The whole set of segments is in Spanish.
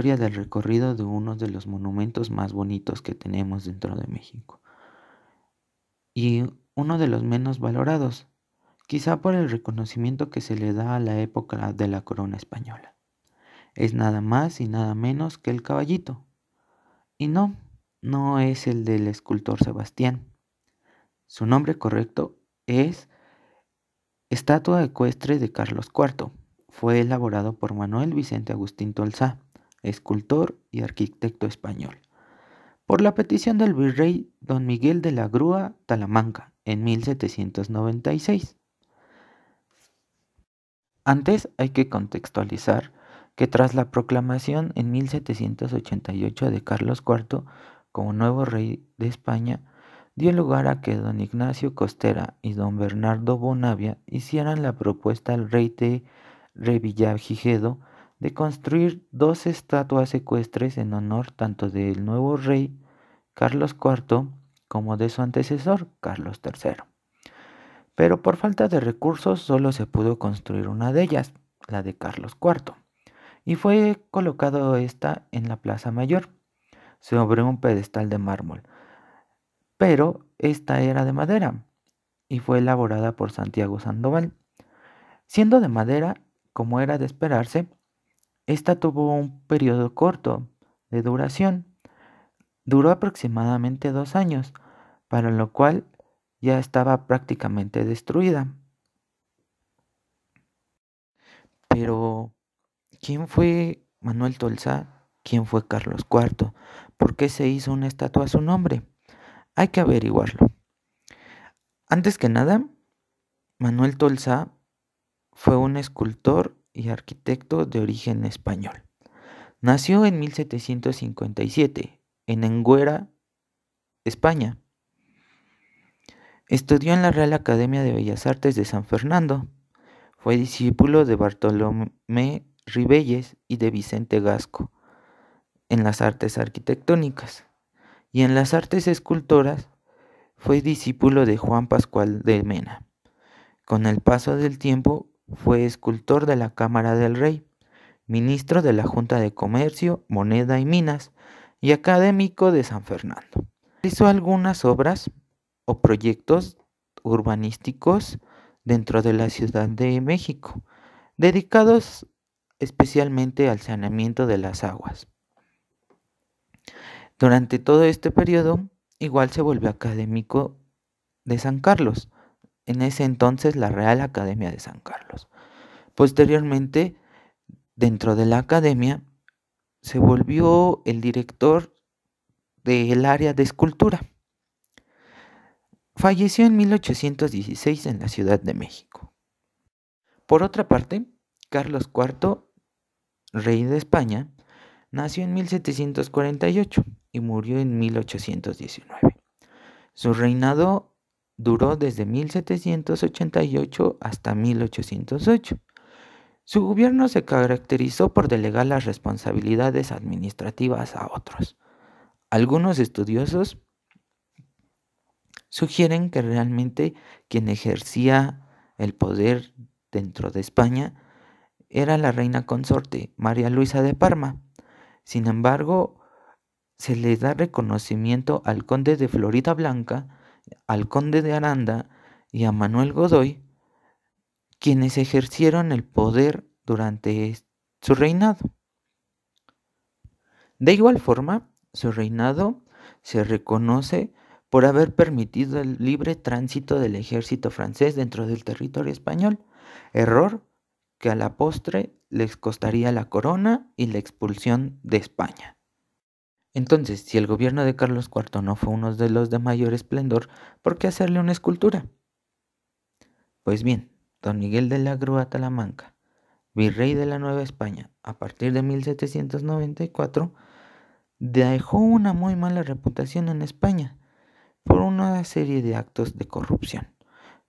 historia del recorrido de uno de los monumentos más bonitos que tenemos dentro de México. Y uno de los menos valorados, quizá por el reconocimiento que se le da a la época de la corona española. Es nada más y nada menos que el caballito. Y no, no es el del escultor Sebastián. Su nombre correcto es Estatua ecuestre de Carlos IV. Fue elaborado por Manuel Vicente Agustín Tolzá, escultor y arquitecto español, por la petición del virrey don Miguel de la Grúa Talamanca en 1796. Antes hay que contextualizar que tras la proclamación en 1788 de Carlos IV como nuevo rey de España, dio lugar a que don Ignacio Costera y don Bernardo Bonavia hicieran la propuesta al rey de Revillagigedo de construir dos estatuas ecuestres en honor tanto del nuevo rey Carlos IV como de su antecesor Carlos III. Pero por falta de recursos solo se pudo construir una de ellas, la de Carlos IV, y fue colocado esta en la Plaza Mayor, sobre un pedestal de mármol, pero esta era de madera y fue elaborada por Santiago Sandoval. Siendo de madera, como era de esperarse, esta tuvo un periodo corto de duración. Duró aproximadamente dos años, para lo cual ya estaba prácticamente destruida. Pero, ¿quién fue Manuel Tolsá? ¿Quién fue Carlos IV? ¿Por qué se hizo una estatua a su nombre? Hay que averiguarlo. Antes que nada, Manuel Tolsá fue un escultor y arquitecto de origen español. Nació en 1757 en Engüera, España. Estudió en la Real Academia de Bellas Artes de San Fernando. Fue discípulo de Bartolomé Ribelles y de Vicente Gasco en las artes arquitectónicas y en las artes escultoras fue discípulo de Juan Pascual de Mena. Con el paso del tiempo fue escultor de la Cámara del Rey, ministro de la Junta de Comercio, Moneda y Minas y académico de San Fernando. Hizo algunas obras o proyectos urbanísticos dentro de la Ciudad de México, dedicados especialmente al saneamiento de las aguas. Durante todo este periodo, igual se volvió académico de San Carlos, en ese entonces la Real Academia de San Carlos. Posteriormente, dentro de la academia, se volvió el director del área de escultura. Falleció en 1816 en la Ciudad de México. Por otra parte, Carlos IV, rey de España, nació en 1748 y murió en 1819. Su reinado duró desde 1788 hasta 1808. Su gobierno se caracterizó por delegar las responsabilidades administrativas a otros. Algunos estudiosos sugieren que realmente quien ejercía el poder dentro de España era la reina consorte María Luisa de Parma. Sin embargo, se le da reconocimiento al conde de Florida Blanca, al conde de Aranda y a Manuel Godoy, quienes ejercieron el poder durante su reinado. De igual forma, su reinado se reconoce por haber permitido el libre tránsito del ejército francés dentro del territorio español, error que a la postre les costaría la corona y la expulsión de España. Entonces, si el gobierno de Carlos IV no fue uno de los de mayor esplendor, ¿por qué hacerle una escultura? Pues bien, don Miguel de la Grúa Talamanca, virrey de la Nueva España, a partir de 1794, dejó una muy mala reputación en España por una serie de actos de corrupción.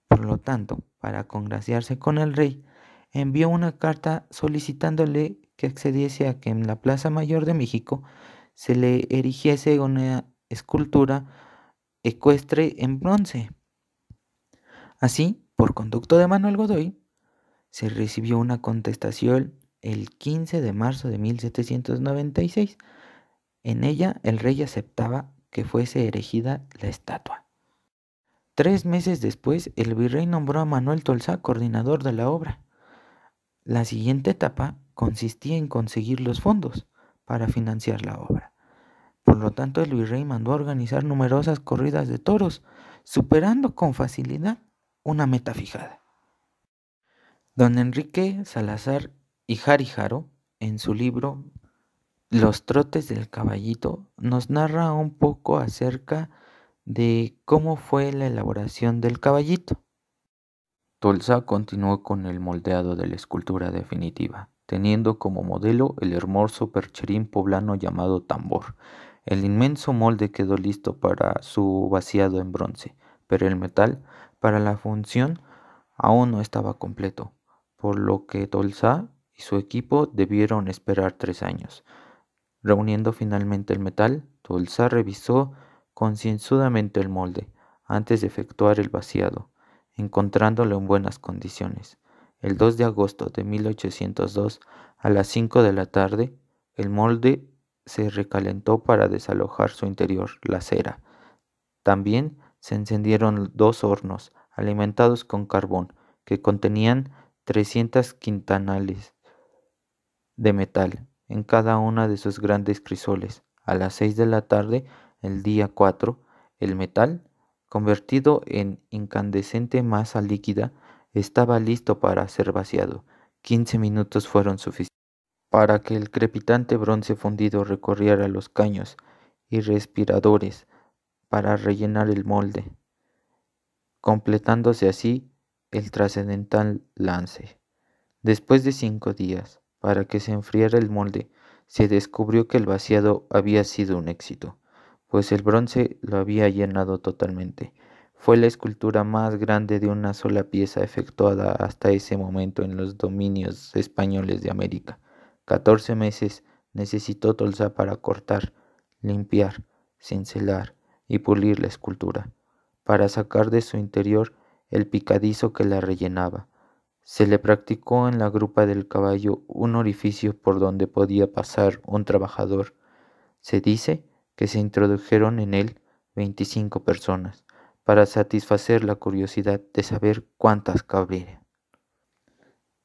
Por lo tanto, para congraciarse con el rey, envió una carta solicitándole que accediese a que en la Plaza Mayor de México se le erigiese una escultura ecuestre en bronce. Así, por conducto de Manuel Godoy, se recibió una contestación el 15 de marzo de 1796. En ella el rey aceptaba que fuese erigida la estatua. Tres meses después, el virrey nombró a Manuel Tolsá coordinador de la obra. La siguiente etapa consistía en conseguir los fondos para financiar la obra. Por lo tanto, el virrey mandó a organizar numerosas corridas de toros, superando con facilidad una meta fijada. Don Enrique Salazar y Jarijaro, en su libro Los trotes del caballito, nos narra un poco acerca de cómo fue la elaboración del caballito. Tolsa continuó con el moldeado de la escultura definitiva, teniendo como modelo el hermoso percherín poblano llamado tambor. El inmenso molde quedó listo para su vaciado en bronce, pero el metal, para la función, aún no estaba completo, por lo que Tolsa y su equipo debieron esperar tres años. Reuniendo finalmente el metal, Tolsa revisó concienzudamente el molde antes de efectuar el vaciado, encontrándolo en buenas condiciones. El 2 de agosto de 1802, a las 5 de la tarde, el molde se recalentó para desalojar su interior, la cera. También se encendieron dos hornos alimentados con carbón que contenían 300 quintanales de metal en cada una de sus grandes crisoles. A las 6 de la tarde, el día 4, el metal, convertido en incandescente masa líquida, estaba listo para ser vaciado. 15 minutos fueron suficientes para que el crepitante bronce fundido recorriera los caños y respiradores para rellenar el molde, completándose así el trascendental lance. Después de cinco días, para que se enfriara el molde, se descubrió que el vaciado había sido un éxito, pues el bronce lo había llenado totalmente. Fue la escultura más grande de una sola pieza efectuada hasta ese momento en los dominios españoles de América. Catorce meses necesitó Tolsa para cortar, limpiar, cincelar y pulir la escultura, para sacar de su interior el picadizo que la rellenaba. Se le practicó en la grupa del caballo un orificio por donde podía pasar un trabajador. Se dice que se introdujeron en él veinticinco personas, para satisfacer la curiosidad de saber cuántas cabrían.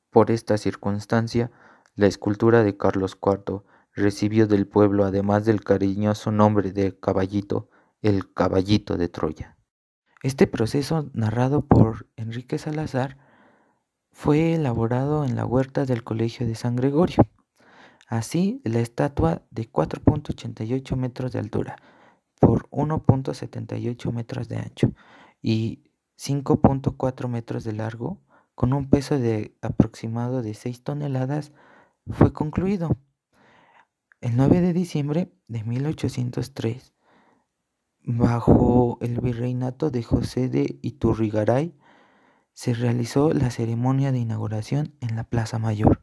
Por esta circunstancia, la escultura de Carlos IV recibió del pueblo, además del cariñoso nombre de caballito, el caballito de Troya. Este proceso, narrado por Enrique Salazar, fue elaborado en la huerta del Colegio de San Gregorio. Así, la estatua de 4.88 metros de altura por 1.78 metros de ancho y 5.4 metros de largo, con un peso de aproximado de 6 toneladas, fue concluido. El 9 de diciembre de 1803, Bajo el virreinato de José de Iturrigaray se realizó la ceremonia de inauguración en la Plaza Mayor.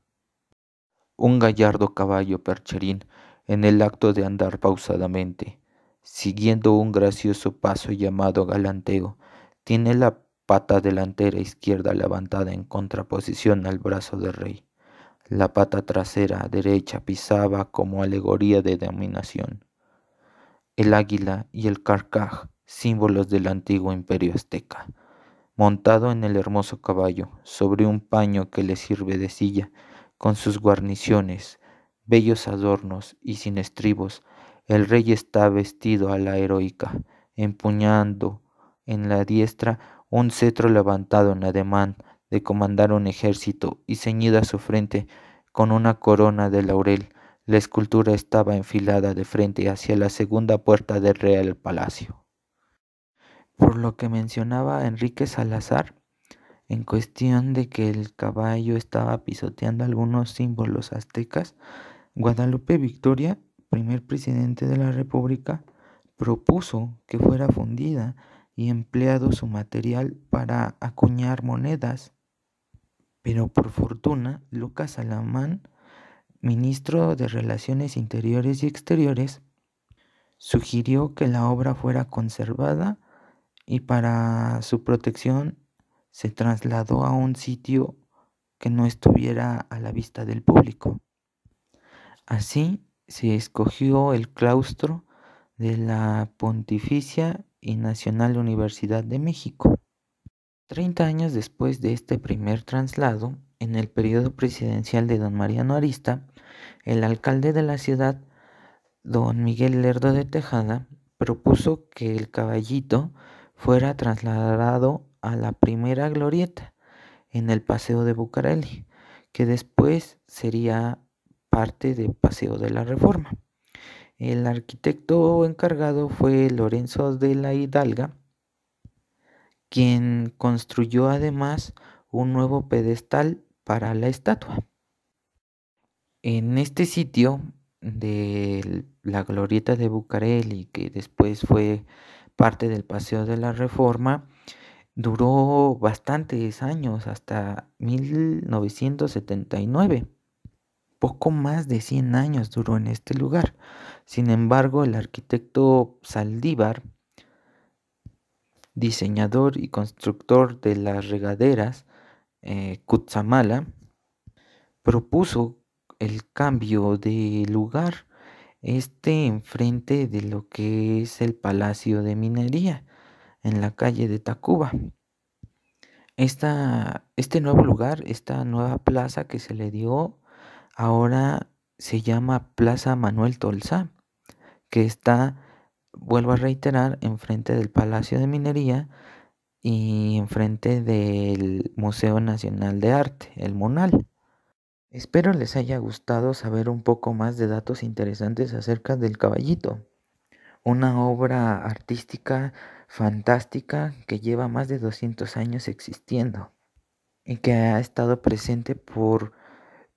Un gallardo caballo percherín en el acto de andar pausadamente, siguiendo un gracioso paso llamado galanteo, tiene la pata delantera izquierda levantada en contraposición al brazo del rey. La pata trasera derecha pisaba como alegoría de dominación el águila y el carcaj, símbolos del antiguo imperio azteca. Montado en el hermoso caballo, sobre un paño que le sirve de silla, con sus guarniciones, bellos adornos y sin estribos, el rey está vestido a la heroica, empuñando en la diestra un cetro levantado en ademán de comandar un ejército y ceñida su frente con una corona de laurel la escultura estaba enfilada de frente hacia la segunda puerta del Real Palacio. Por lo que mencionaba Enrique Salazar, en cuestión de que el caballo estaba pisoteando algunos símbolos aztecas, Guadalupe Victoria, primer presidente de la República, propuso que fuera fundida y empleado su material para acuñar monedas. Pero por fortuna, Lucas Alamán ministro de Relaciones Interiores y Exteriores, sugirió que la obra fuera conservada y para su protección se trasladó a un sitio que no estuviera a la vista del público. Así se escogió el claustro de la Pontificia y Nacional Universidad de México. Treinta años después de este primer traslado, en el periodo presidencial de don Mariano Arista, el alcalde de la ciudad, don Miguel Lerdo de Tejada, propuso que el caballito fuera trasladado a la primera glorieta en el Paseo de Bucareli, que después sería parte del Paseo de la Reforma. El arquitecto encargado fue Lorenzo de la Hidalga, quien construyó además un nuevo pedestal para la estatua. En este sitio de la glorieta de Bucareli, que después fue parte del Paseo de la Reforma, duró bastantes años, hasta 1979. Poco más de 100 años duró en este lugar. Sin embargo, el arquitecto Saldívar diseñador y constructor de las regaderas, eh, Kutsamala, propuso el cambio de lugar, este enfrente de lo que es el Palacio de Minería, en la calle de Tacuba. este nuevo lugar, esta nueva plaza que se le dio, ahora se llama Plaza Manuel Tolsa, que está vuelvo a reiterar, enfrente del Palacio de Minería y enfrente del Museo Nacional de Arte, el MONAL. Espero les haya gustado saber un poco más de datos interesantes acerca del caballito, una obra artística fantástica que lleva más de 200 años existiendo y que ha estado presente por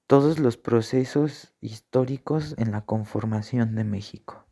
todos los procesos históricos en la conformación de México.